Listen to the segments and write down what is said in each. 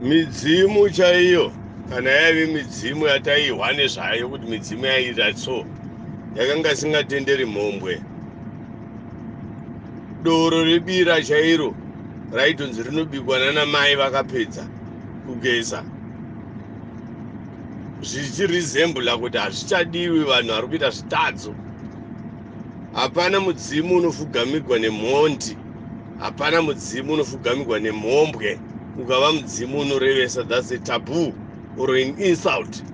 midzimu chaiyo kana yaive midzimu yataihwa nezvayo kuti midzimu yaiita so yakanga isingatenderi mhombwe. Doro rebira chairo raitonzi rinobikwa nana mai vakapedza kugeza. Zvichirizembula kuti hazvichadiwi vanhu vari kuita zvitadzo. Hapana mudzimu unofugamirwa nemhondi. Hapana mudzimu unofugamirwa nemhombwe ukava mudzimu unorevesa thats a taboo or an insult.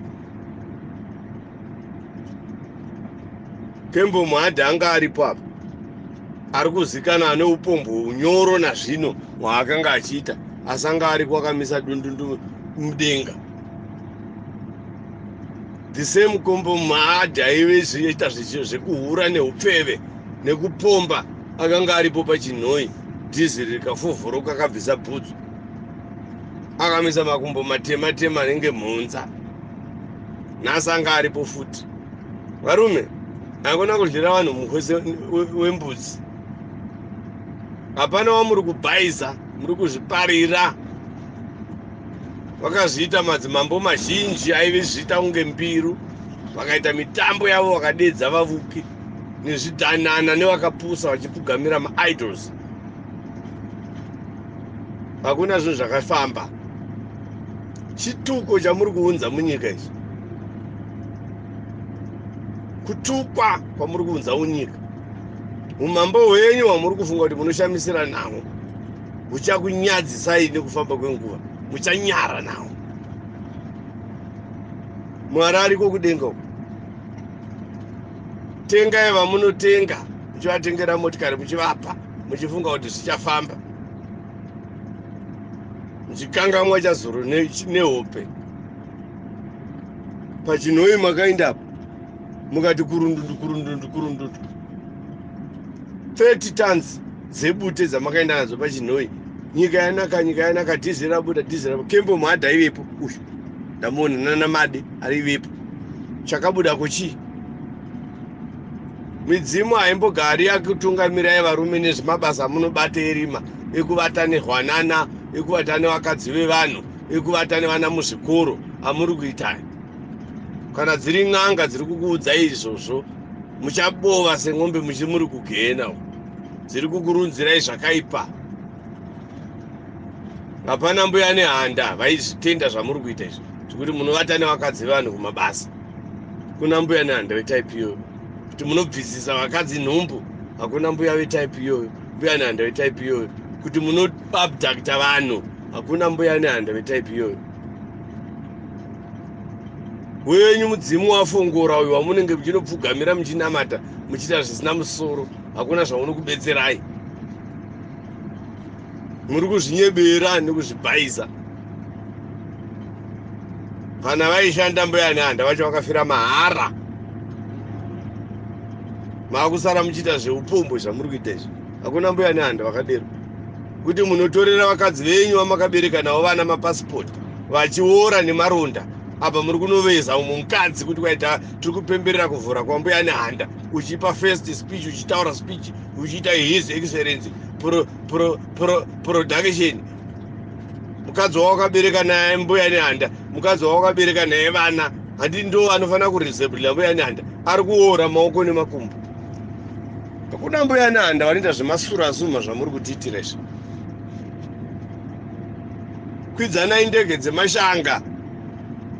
Kembo mhadhi anga aripo apa ari kuzikanwa neupombwe unyoro nazvino hwaakanga achiita. Asi anga ari kwakamisa dundundu mudenga. The same kombo mhadhi aive zviita zvekuhura neupfeve nekupomba. Akanga aripo pachinhoi dhiziri rikafovhoroka akabvisa bhutsu akamisa makumbo matema tema anenge mhunza. Nhasi anga aripo futi. Varume hakuna kudyira vanhu mukwese wembudzi hapana wamuri kubhaisa muri kuzviparira. Vakazviita madzimambo mazhinji aive zviita kunge mbiru. Vakaita mitambo yavo vakadedza vavuki nezvidhanana nevakapusa vachipfugamira maidols. Hakuna zvinhu zvakafamba chituko chamuri kuunza munyika izvi kutukwa kwamuri kuunza munyika. Umambo hwenyu hwamuri kufunga kuti munoshamisira nawo huchakunyadzisai nekufamba kwenguva muchanyara nawo mwari ariko kudenga uko tengai vamunotenga muchivatengera motikari muchivapa muchifunga kuti zvichafamba muchikangamwa chazoro nehope pachinhoi makaindapo mukati kurundundu kurundundu kurundundu 30 tons dzebute dzamakaenda nadzo pachinhoi nyika yanaka nyika yanaka dhizi rabuda dhizi rabuda kembo mhadha aivepo uyu. Ndamuona nanamade arivepo. Chakabuda kuchii? Midzimu haimbogari yakutungamirai varume nezvemabasa amunobata erima ekuvata nehwanana ekuvata nevakadzi vevanhu ekuvata nevana muzvikoro amuri kuitai kana dziri n'anga dziri kukuudzai izvozvo muchabova semwombe muchi muri kugena dziri kukurunzirai zvakaipa. Hapana mbuya nehanda vaizvitenda zvamuri kuita izvi. Zvekuti munovata nevakadzi vanhu kumabasa. Kuna mbuya nehanda vetaipi iyoyo. Kuti munobvisisa vakadzi nhumbu hakuna mbuya vetaipi iyoyo. Mbuya nehanda vetaipi iyoyo kuti munoabdakta vanhu. Hakuna mbuya nehanda vetaipi iyoyo. Wenyu mudzimu wafongora uyu wamunenge muchinopfugamira muchinamata muchiita zvisina musoro hakuna zvaunokubetserai muri kuzvinyebera nekuzvibhaisa kana vaishanda mbuya nehanda vacho vakafira mahara. Maakusara muchiita zveupombo zvamuri kuita izvi. Hakuna mbuya nehanda vakadero kuti munotorera vakadzi venyu vamakabereka navo vana mapasipoti vachiora nemaronda. Apa muri kunoveza umwe mukadzi kuti kwaita tiri kupemberera kuvhura kwambuya nehanda uchipa first speech uchitaura speech uchiita his excellency production. Mukadzi wawakabereka naye mbuya nehanda mukadzi wawakabereka naye vana. Handi ndo anofanira kuresebrila mbuya nehanda ari kuora maoko nemakumbo. Hakuna mbuya nehanda vanoita zvemasurasuma zvamuri kutiitira izvi kwidzanai ndege dzemashanga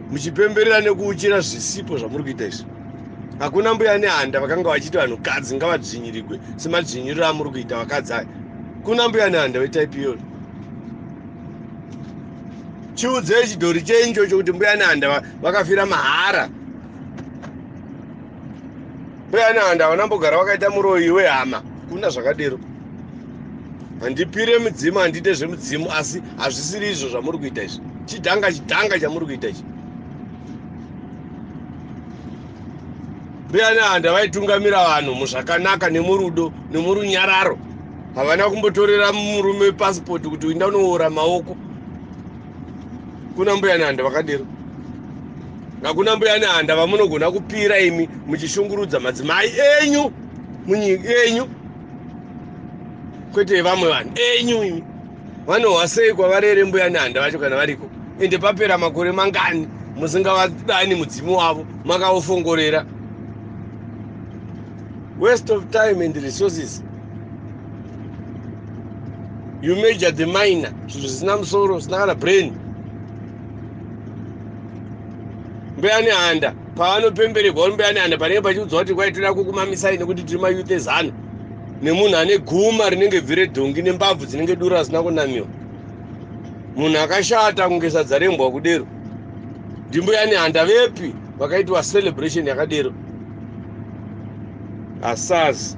muchipemberera nekuuchira zvisipo zvamuri kuita izvi. Hakuna mbuya nehanda vakanga vachiti vanhukadzi ngavadzvinyirigwe semadzvinyiriro amuri kuita vakadzi aya. Kuna mbuya nehanda vetaipi iyoyo chiudzei chidhori cheinchocho kuti mbuya nehanda vakafira mahara? Mbuya nehanda vanambogara vakaita muroyi wehama kuna zvakadero handipire mudzimu handiite zvemudzimu asi hazvisiri izvo zvamuri kuita izvi. Chidhanga chidhanga chamuri kuita ichi. Mbuya nehanda vaitungamira vanhu muzvakanaka nemurudo nemurunyararo. Havana kumbotorera murume pasipoti kuti uinda unoora maoko. Kuna mbuya nehanda vakadero. Hakuna mbuya nehanda vamunogona kupira imi muchishungurudza madzimai enyu munyika enyu kwete vamwe vanhu. Enyu imi vanohwa sei kwavarere mbuya nehanda vacho kana variko? Ende papera makore mangani musingavadani mudzimu wavo makavofongorera waste of time and resources. You major the minor. Zvinhu zvisina musoro zvisina kana brain. Mbuya nehanda pavanopemberegwa uri mbuya nehanda panenge pachiudzwa kuti kwai toda kukumamisai nekuti tiri mayuth ezana nemunhu ane guma rinenge bvire dhongi nembabvu dzinenge dura zvisina kunamiwa munhu akashata kunge sadza rembwa kudero. Ndimbuya nehanda vepi vakaitwa celebration yakadero. Asazi